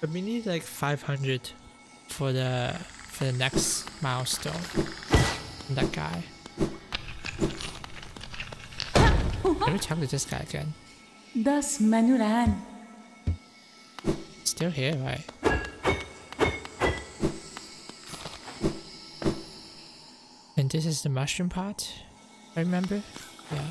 But we need like 500 for the for the next milestone. That guy. Let me talk to this guy again. दस Manuran. Still here, right? And this is the mushroom pot, I remember? Yeah.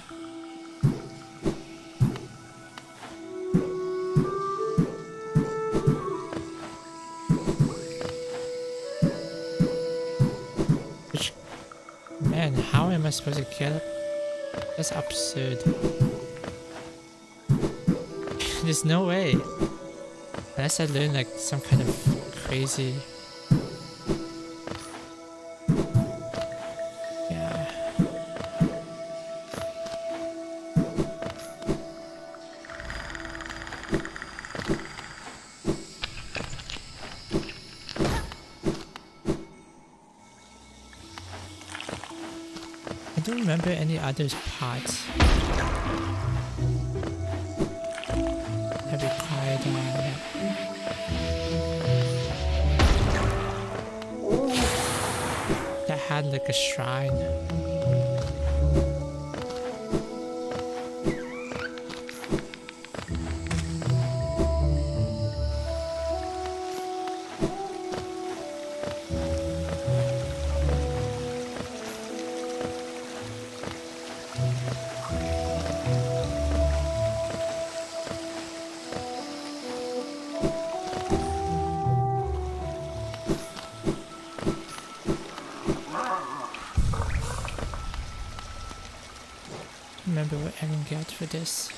I supposed to up? That's absurd. There's no way. Unless I learn like some kind of crazy. Other parts. that required uh, that had like a shrine. Remember what I can get for this.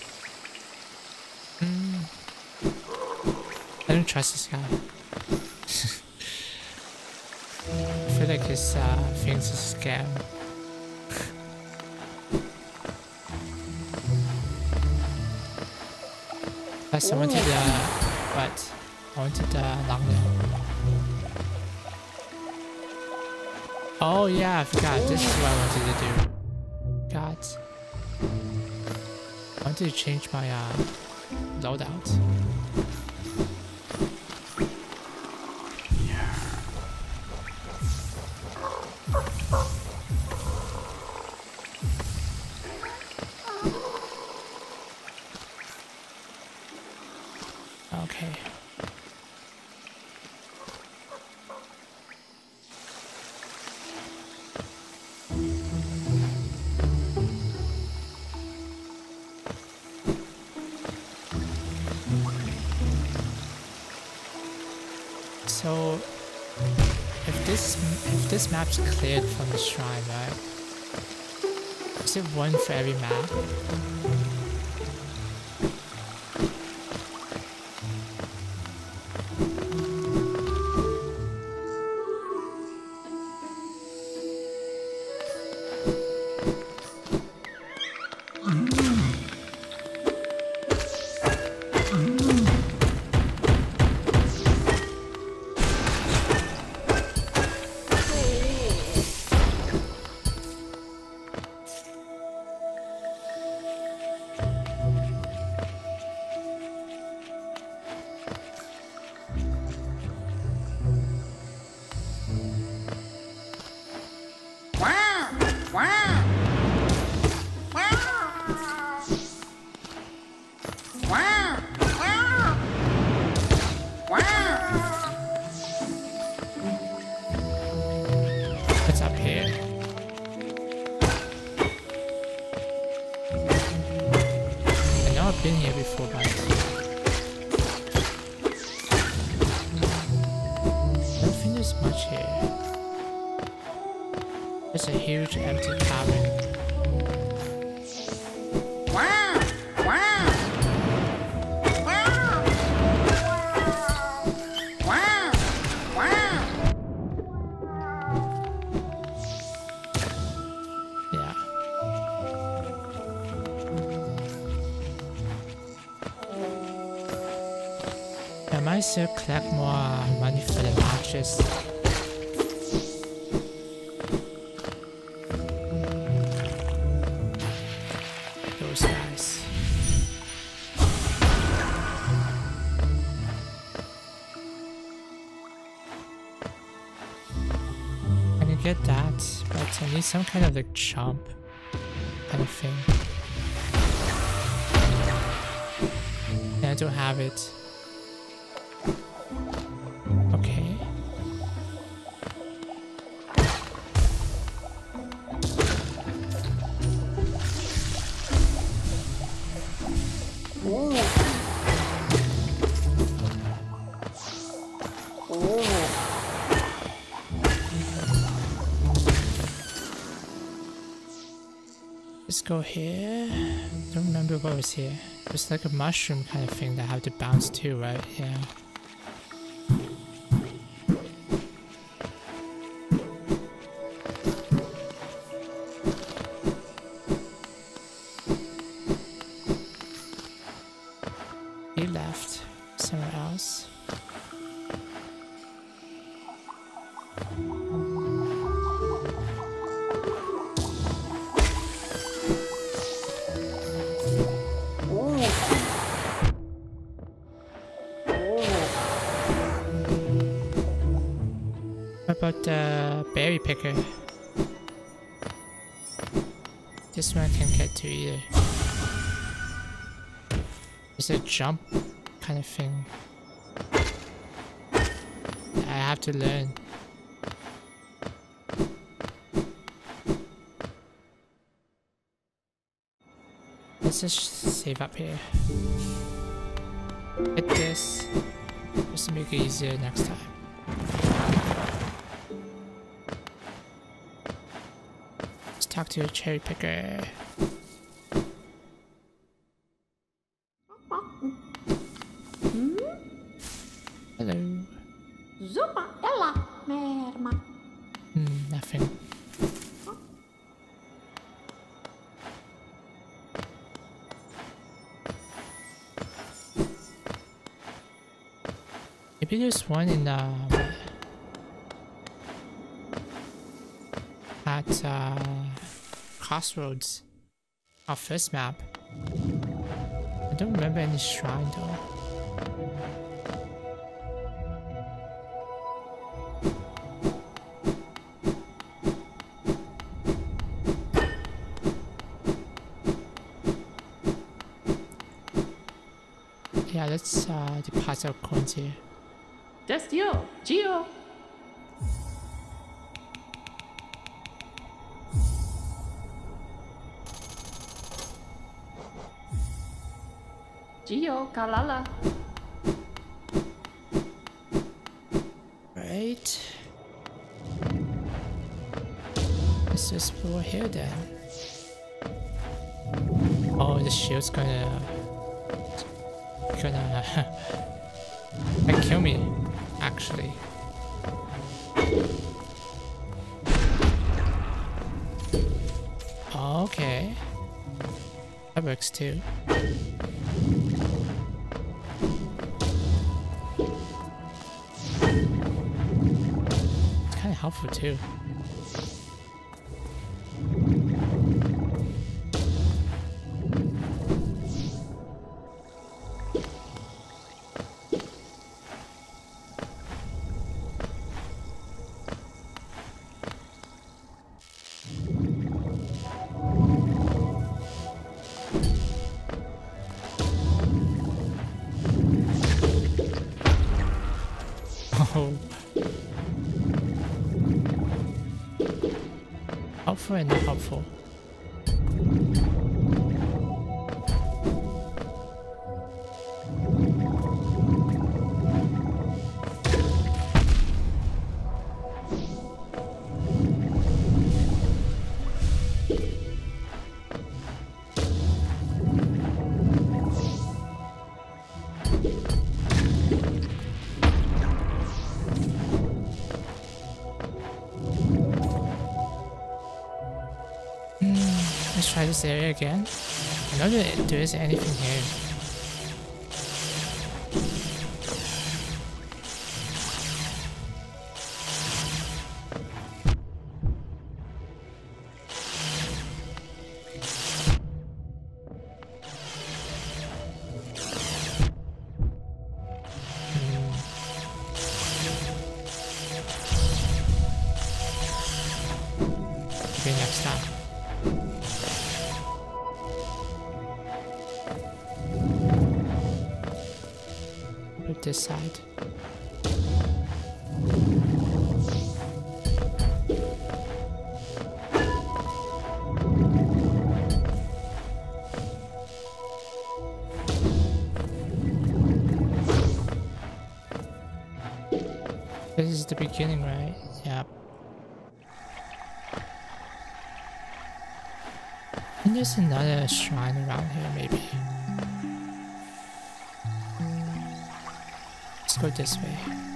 Mm. I don't trust this guy. I feel like his uh, things a scam. Plus, I wanted the what? I wanted the long Oh yeah, I forgot. This is what I wanted to do. To change my uh, loadout. Map's cleared from the shrine, right? Is it one for every map? Some kind of like chomp kind of thing. And I don't have it. Go here. I Don't remember what was here. It's like a mushroom kind of thing that I have to bounce to, right? Yeah. Picker? This one I can't get to either. It's a jump kind of thing. I have to learn. Let's just save up here. Hit this. Just to make it easier next time. Talk to a cherry picker. Hello. Zuma ela merma. Hmm, nothing. Maybe there's one in um, Crossroads, our first map. I don't remember any shrine though. Yeah, let's uh, deposit our coins here. That's you, Gio. Gio, Kalala. Right. Let's just explore here then. Oh, the shield's gonna gonna kill me, actually. Okay. That works too. Helpful too. Area again. I know that there is anything here. Side. This is the beginning, right? Yep. And there's another shrine around here, maybe. Go this way.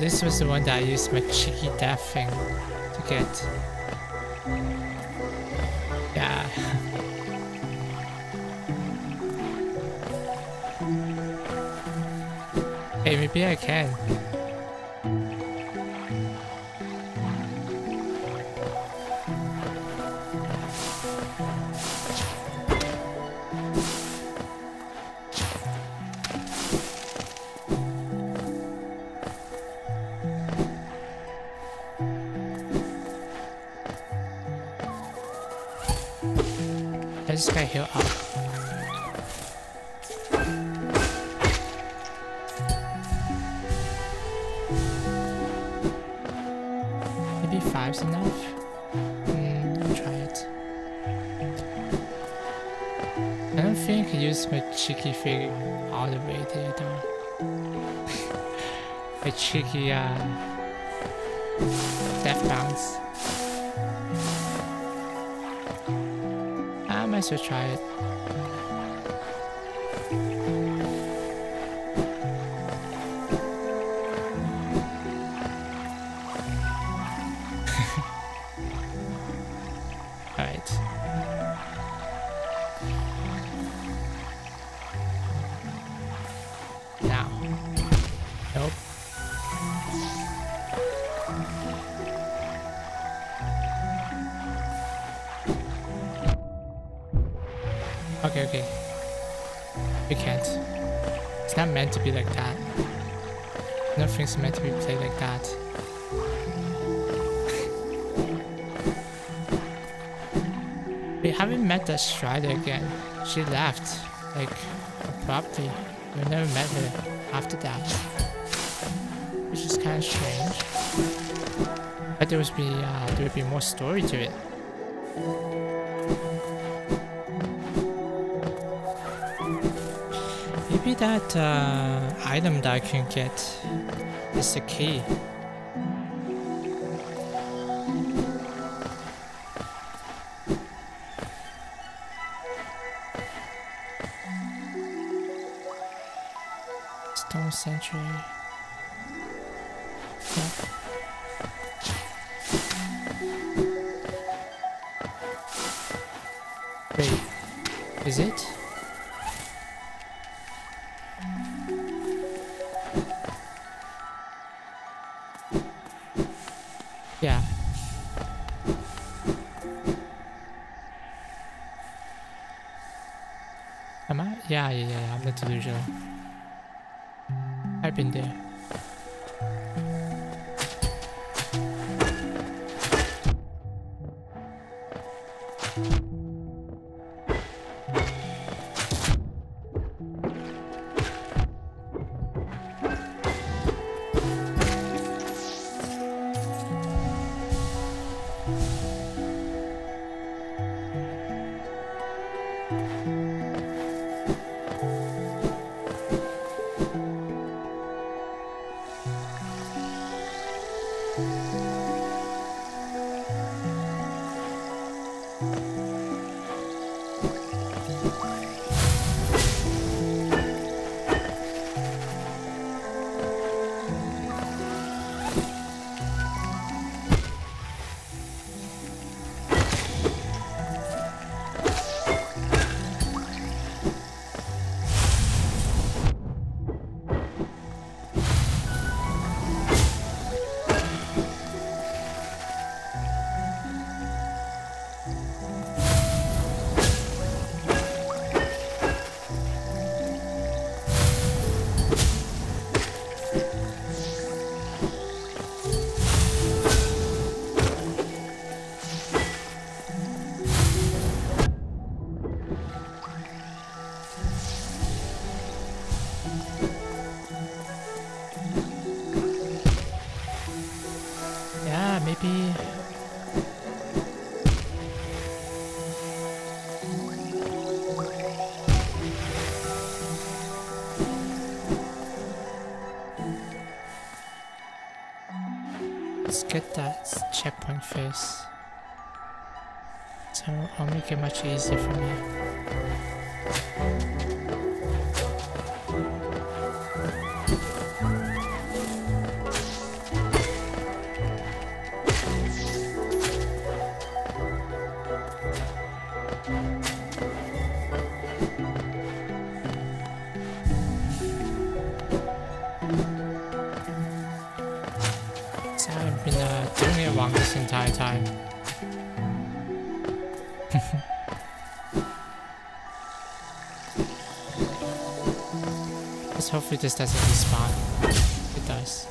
This was the one that I used my cheeky death thing to get. Yeah. hey, maybe I can. Might as well try it. Met the Strider again. She left, like, abruptly. We never met her after that. Which is kind of strange. But there would be, uh, there would be more story to it. Maybe that uh, item that I can get is the key. Stone first. So I'll make it much easier for me. Wrong this entire time. Let's hopefully this doesn't respawn. It does.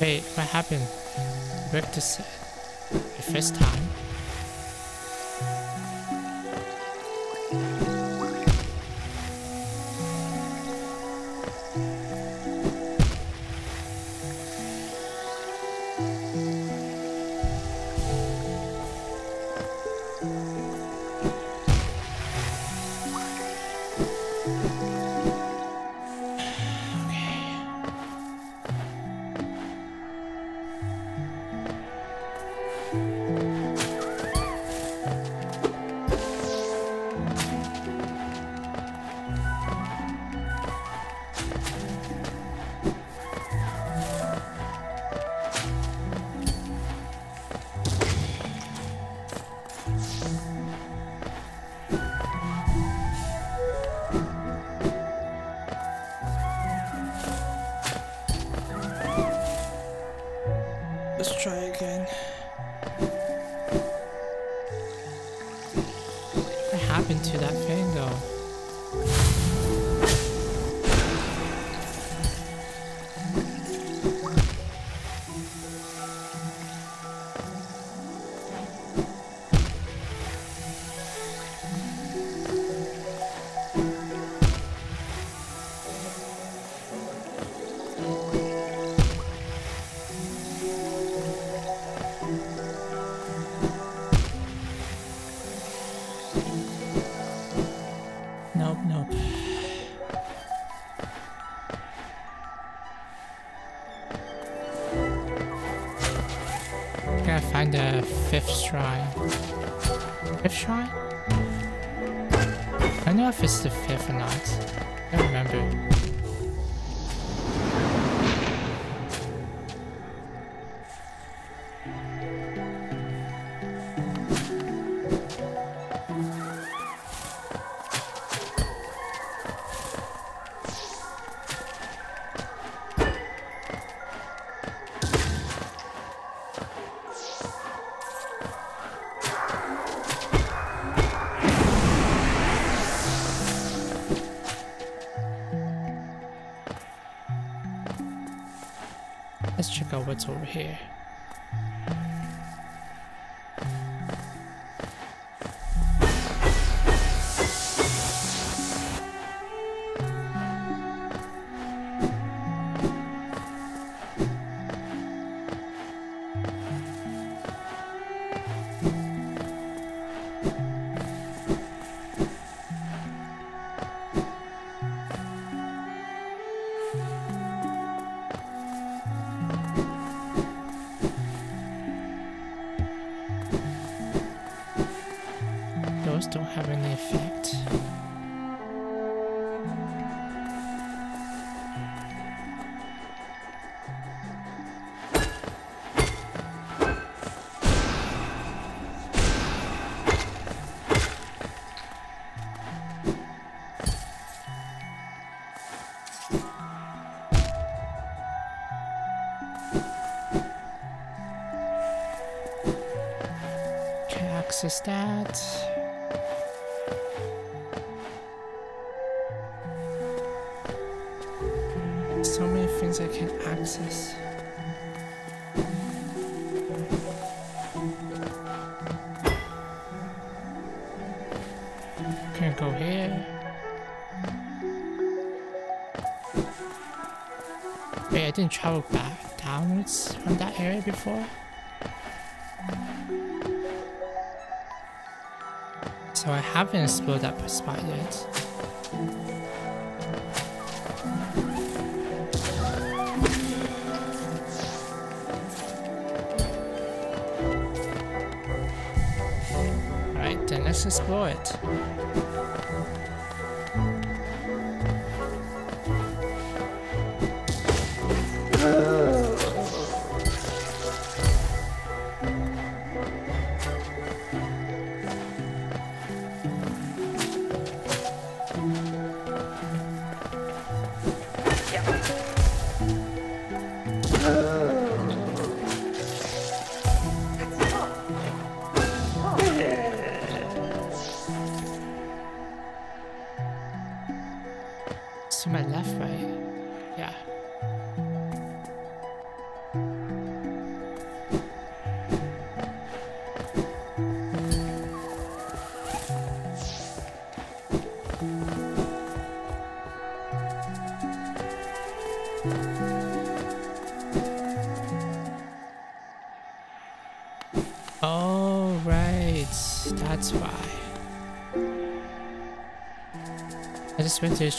Wait, what happened? Worked this the first time? Fifth shrine. Fifth shrine? I don't know if it's the fifth or not. Here. Can I access that? So many things I can access. Can I go here? Wait, I didn't travel back downwards from that area before? So I haven't explored that spot yet. Alright, then let's explore it.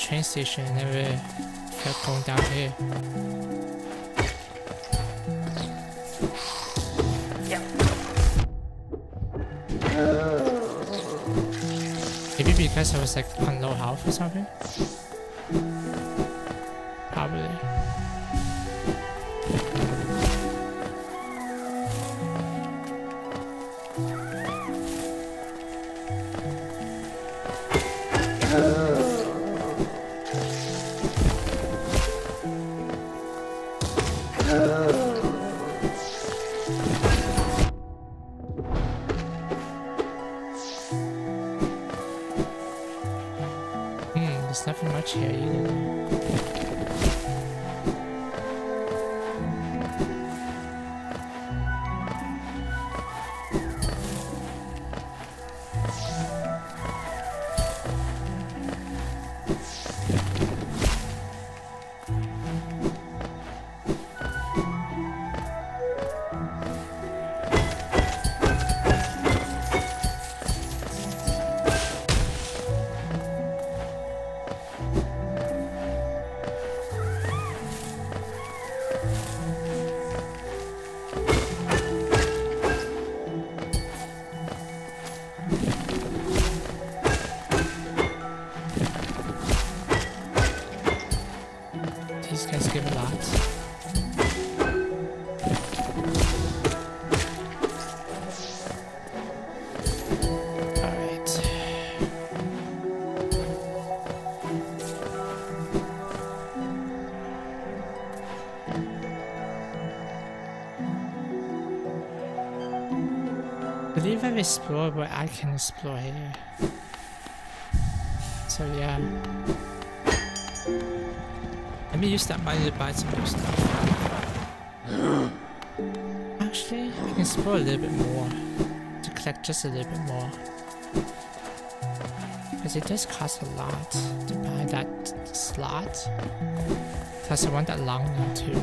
Train station and never felt going down here. Maybe because I was like on low health or something? Explored what I can explore here. So yeah. Let me use that money to buy some new stuff. Actually, I can explore a little bit more. To collect just a little bit more. Because it does cost a lot to buy that slot. Plus I want that long one too.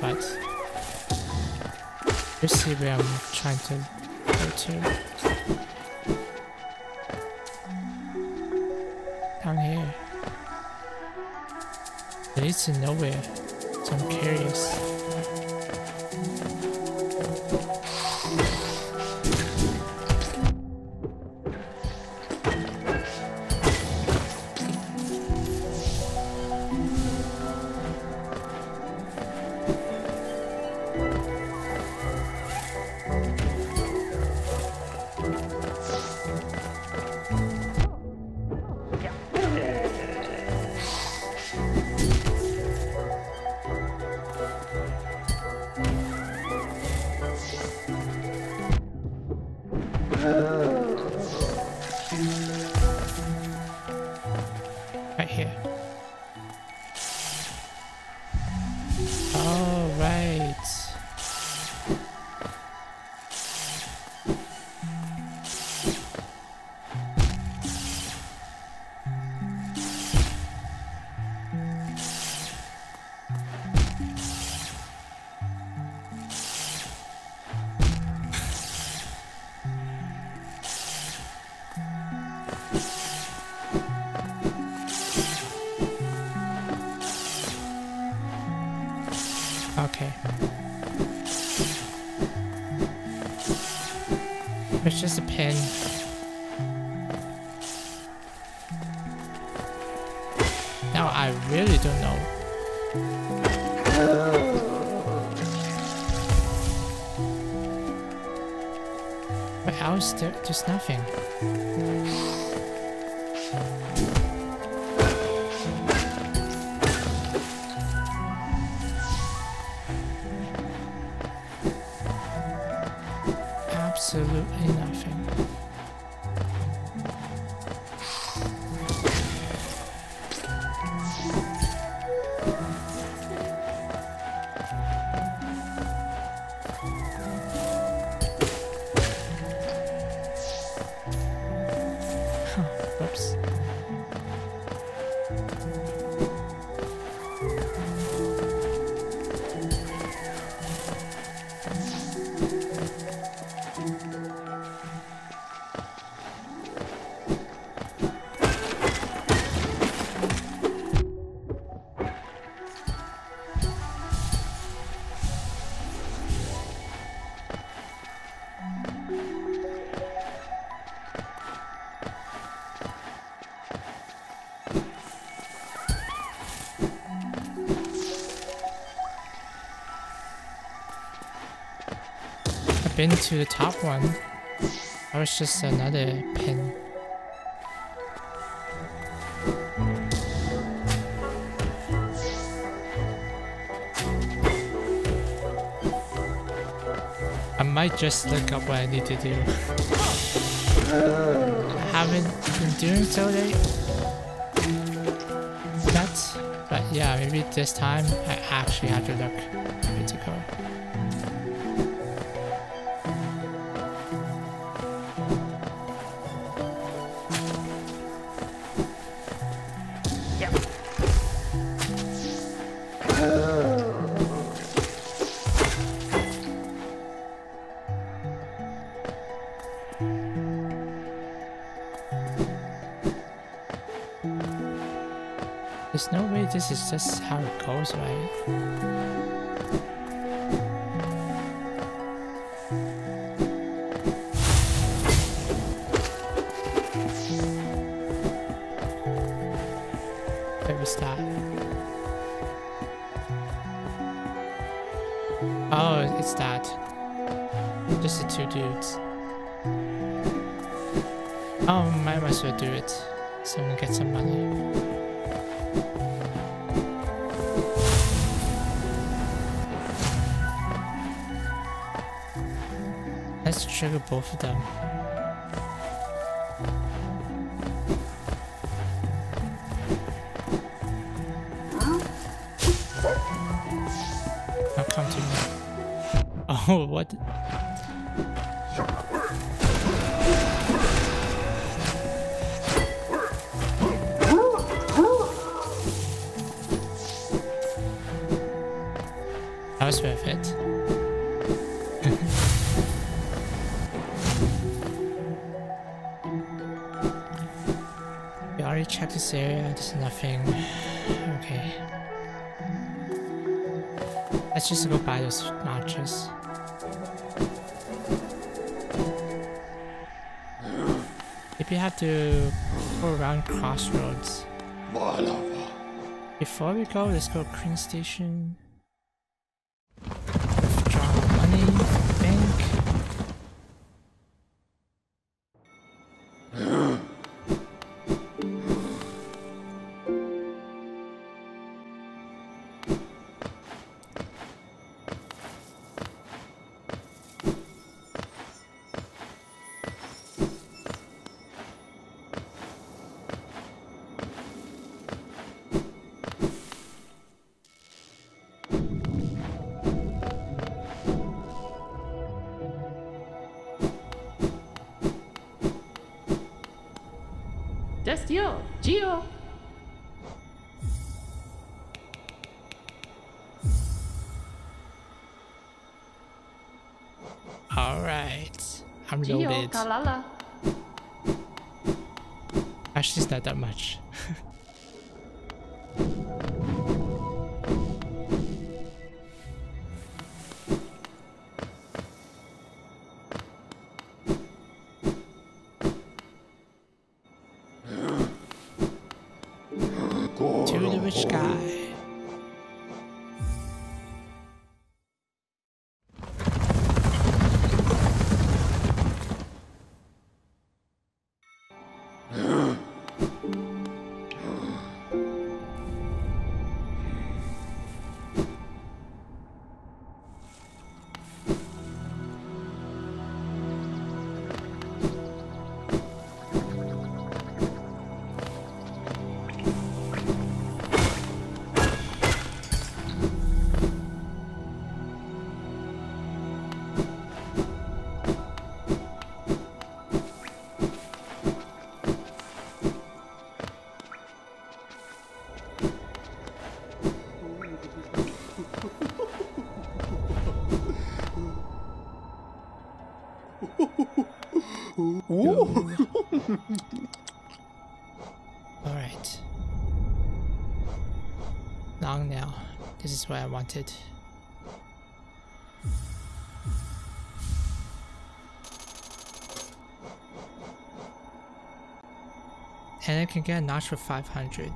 Where Now I really don't know. But else there, there's nothing. Been to the top one. That was just another pin. I might just look up what I need to do. I haven't been doing so late. That, but yeah, maybe this time I actually have to look Let's trigger both of them. Now come to me. Oh, what? That was worth it. Those notches. Maybe I have to go around crossroads. Before we go, let's go Queen's Station. I'm Kalala. Actually, it's not that much. to the rich is what I wanted. And I can get a notch for 500.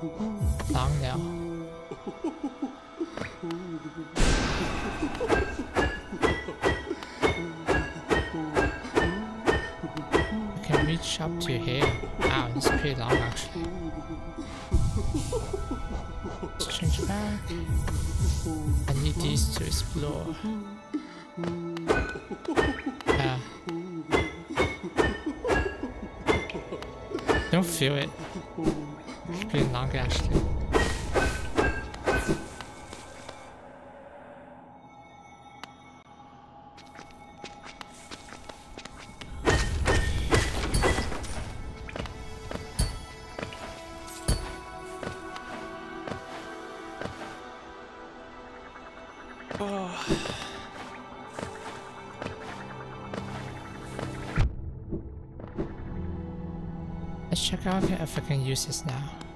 Long nail. I can reach up to here. Wow, it's pretty long actually. Let's change back. I need these to explore. Yeah. Don't feel it. Actually. Let's check out if I can use this now.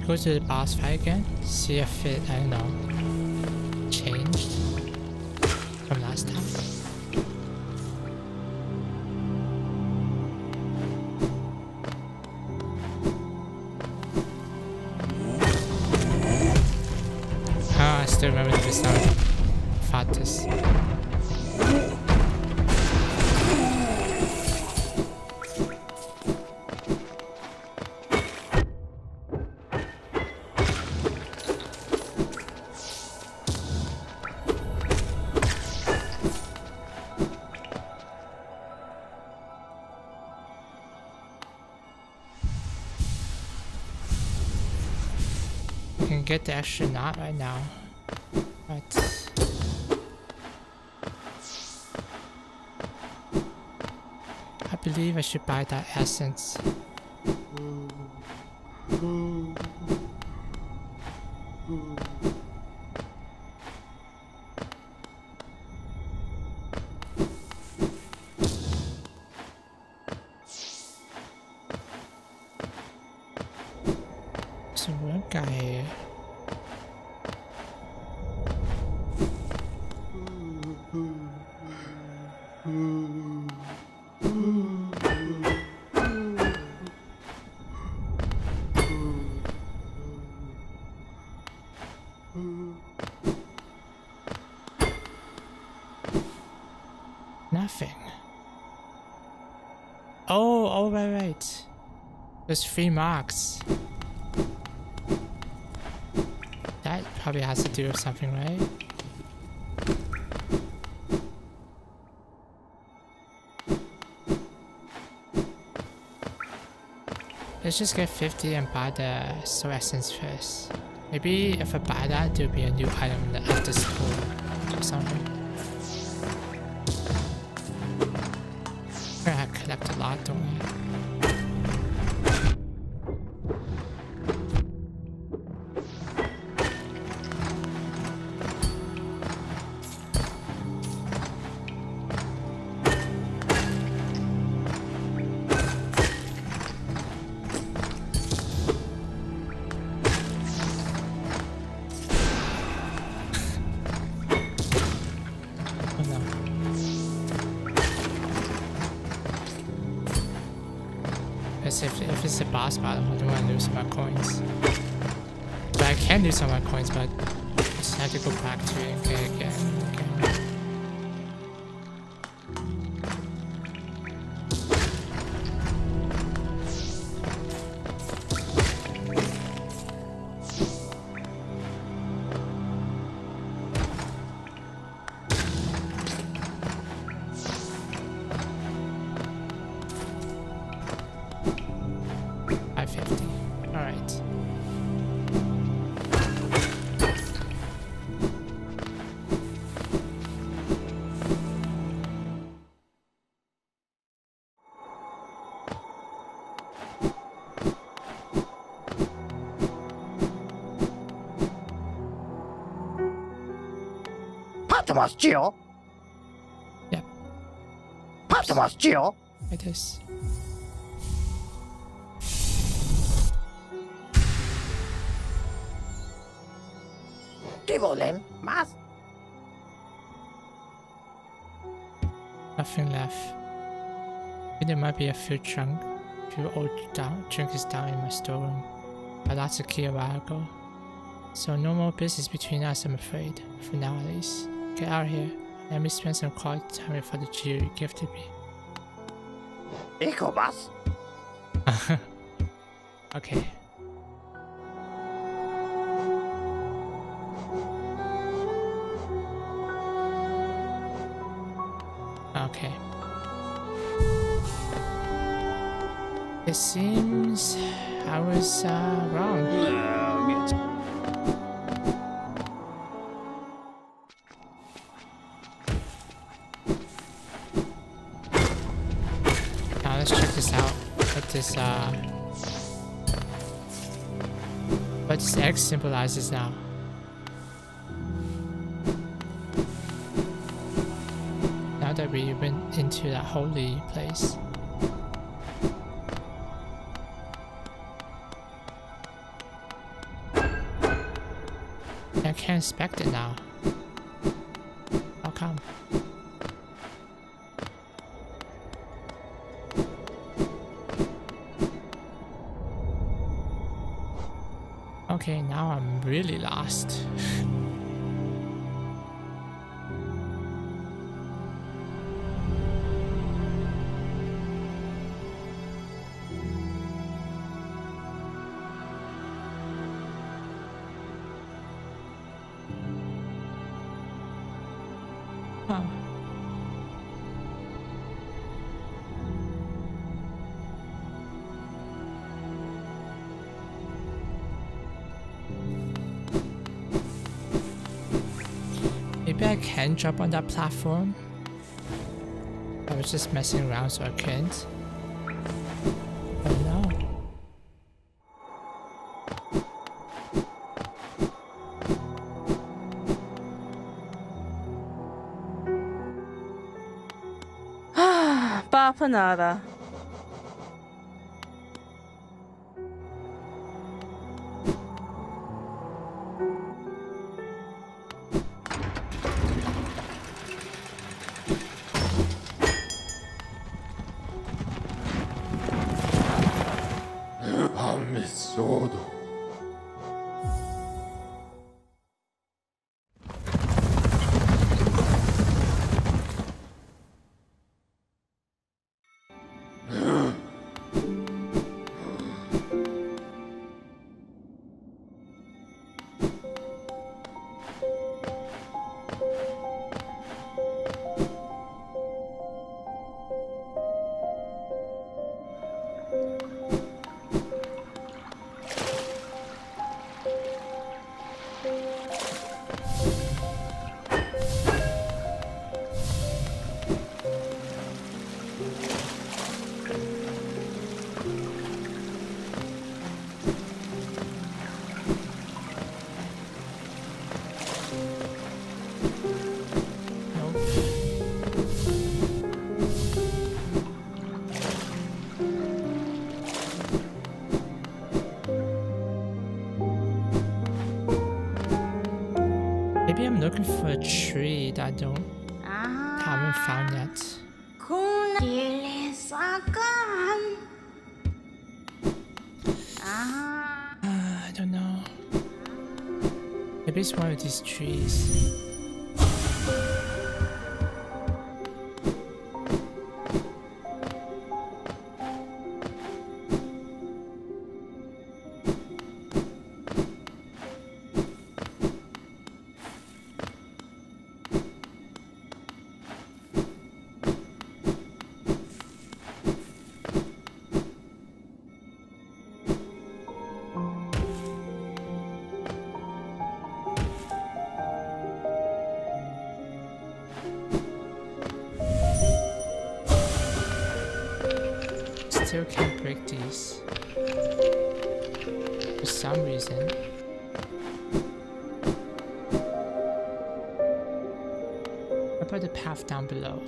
We go to the boss fight again? See if it, I don't know, changed from last time? Get the extra knot right now. But I believe I should buy that essence. There's three marks. That probably has to do with something, right? Let's just get 50 and buy the soul essence first. Maybe if I buy that, there'll be a new item in the after school or something. I collect a lot, don't we? Yep. Patmos, Geo? It is. Divolen, mas? Nothing left. I there might be a few chunk, few old down trinkets down in my storeroom. I lost the key a while ago. So no more business between us, I'm afraid. For now at least. Get out of here. Let me spend some quality time with the Geo you gifted me. Ecobus? Okay. Okay. It seems I was uh, wrong. Symbolizes now. Now that we went into that holy place. I can't inspect it now. Jump on that platform. I was just messing around so I couldn't. Bapanada. Maybe one of these trees. Can't break these. For some reason. What about the path down below?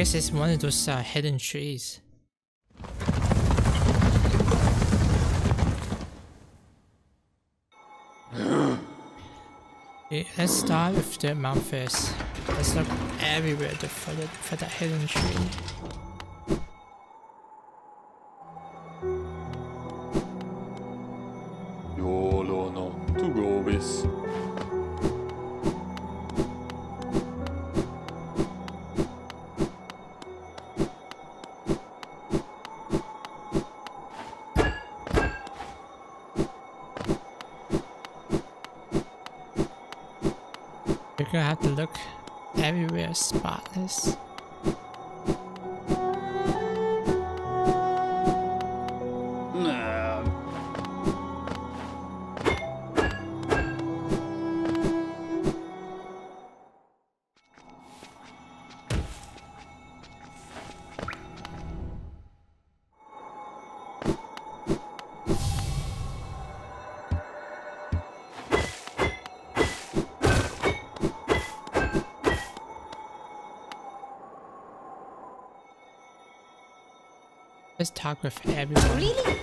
Guess it's one of those uh, hidden trees. Okay, let's start with the mount first. Let's look everywhere for, the, for that hidden tree. Talk with everyone. Really?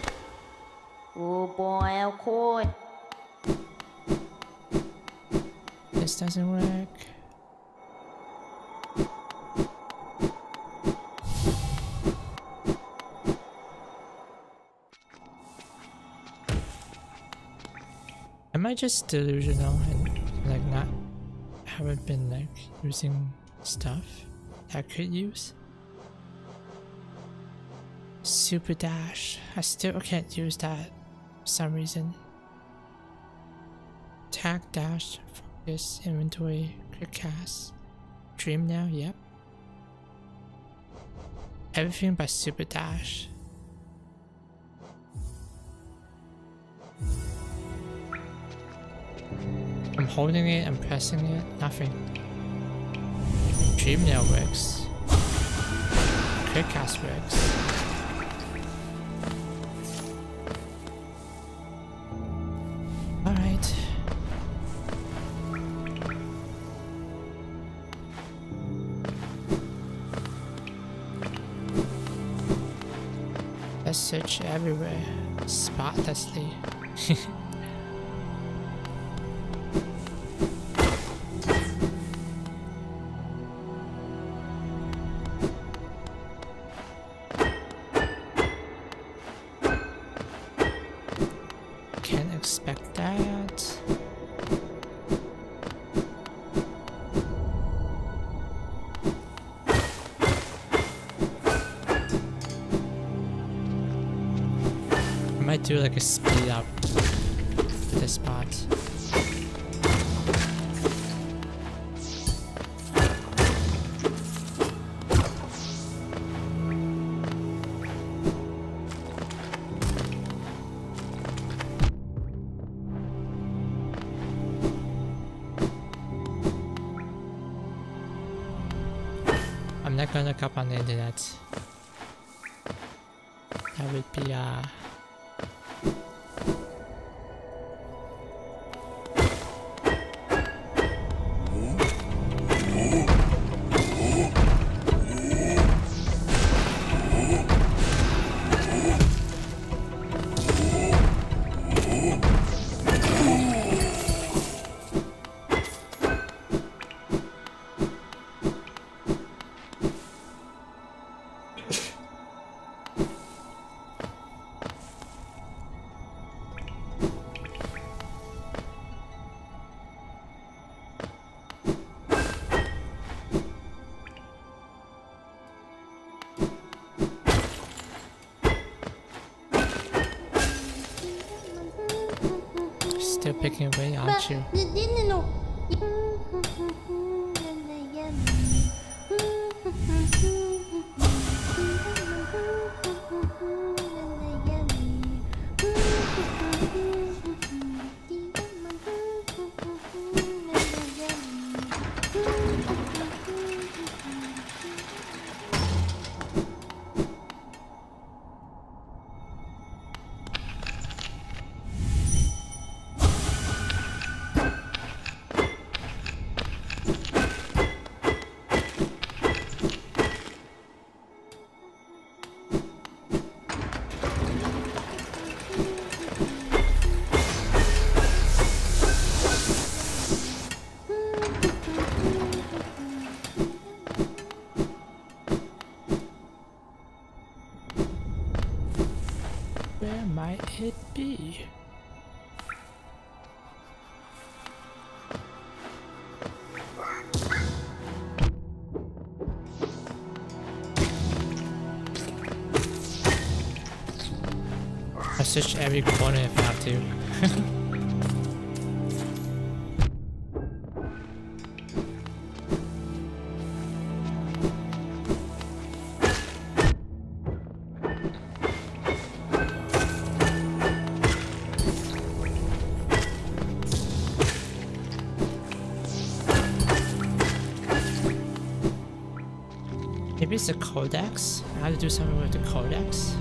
Oh boy, oh, okay. This doesn't work. Am I just delusional and like not haven't been like using stuff that I could use? super dash. I still can't use that for some reason. Tag dash, focus, inventory, quick cast. Dream Nail, yep. Everything but super dash. I'm holding it, I'm pressing it, nothing. Dream Nail works. Quick cast works. Everywhere, spotlessly. Can't do like a speed up this spot. I'm not gonna look up on the internet. That would be uh Search every corner if I have to. Maybe it's the codex? I have to do something with the codex?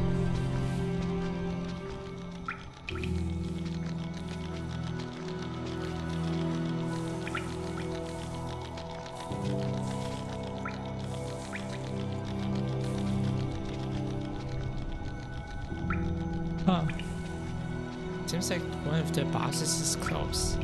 The boxes is closed.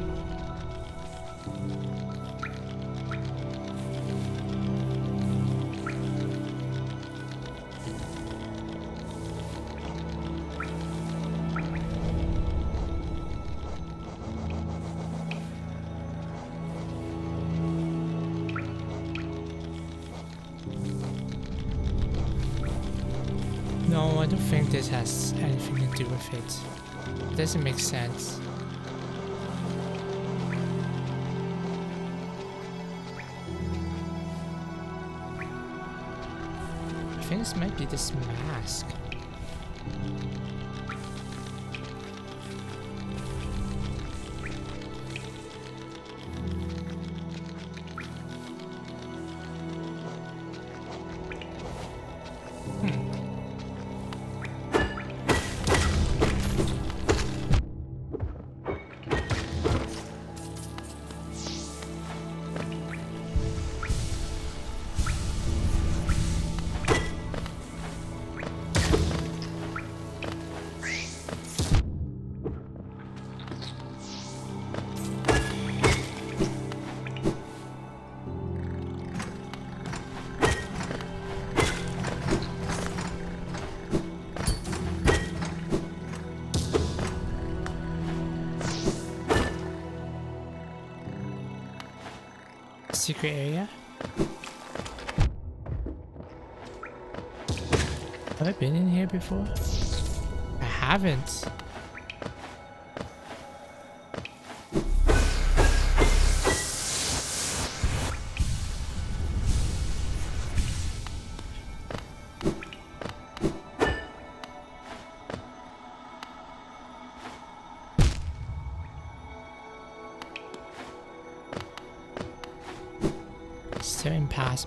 No, I don't think this has anything to do with it. Doesn't make sense. I think this might be this mask. Secret area? Have I been in here before? I haven't.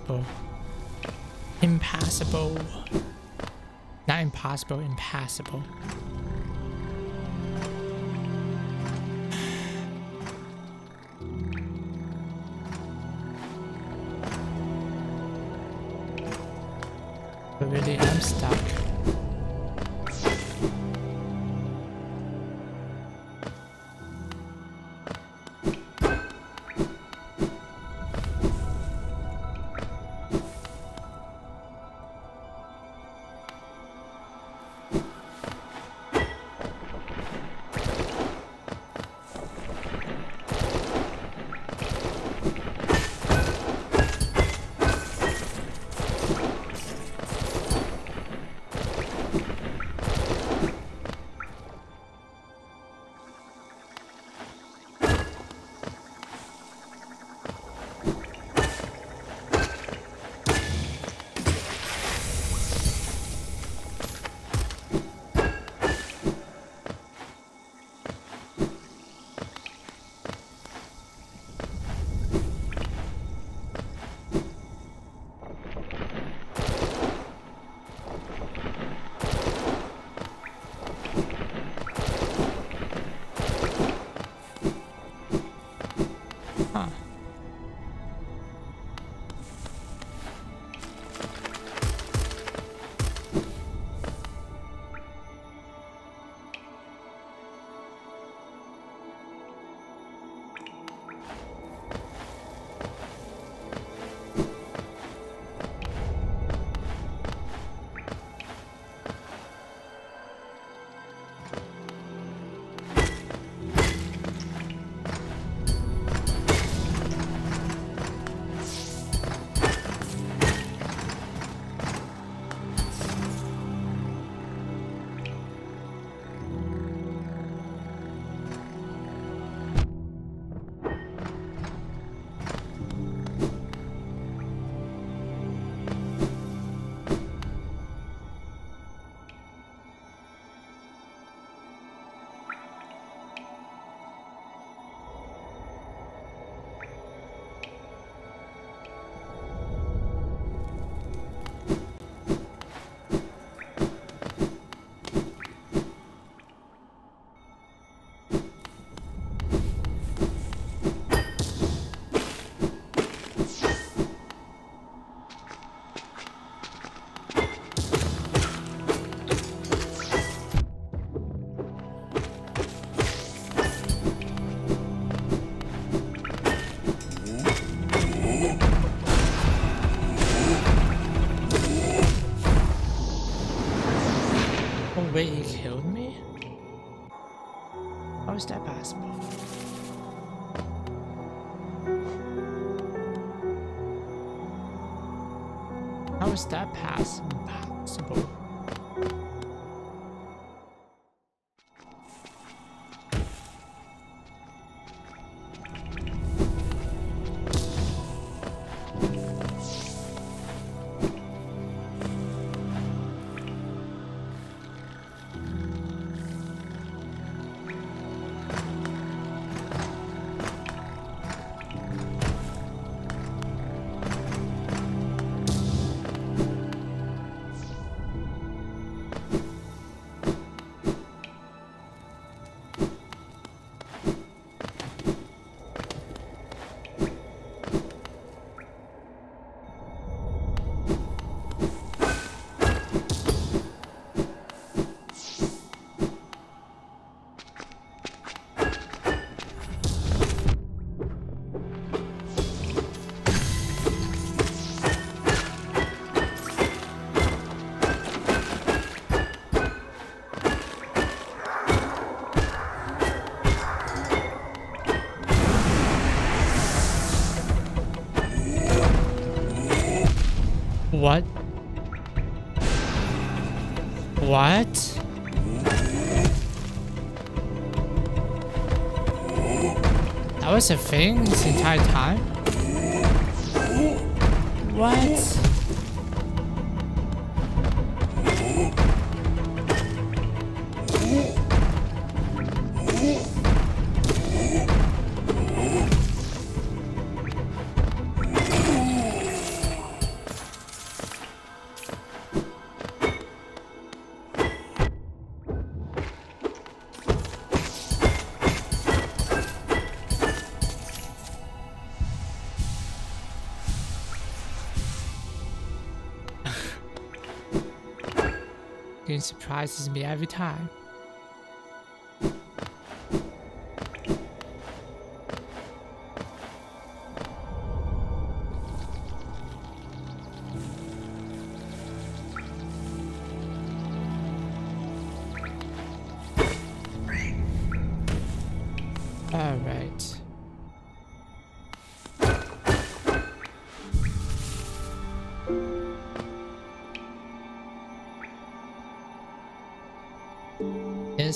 Impassable. Impassable. Not impossible, impassable. Oh wait, he killed me? How is that possible? How is that possible? A thing this entire time? Surprises me every time.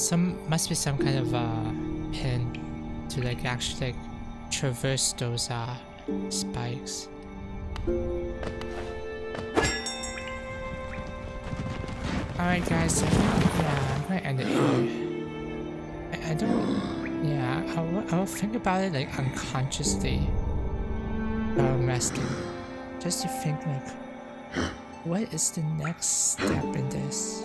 Some must be some kind of uh pin to like actually like traverse those uh spikes. Alright guys, I think, yeah, I'm gonna end it here. I, I don't yeah, I will, I will think about it like unconsciously while I'm resting. Just to think like what is the next step in this?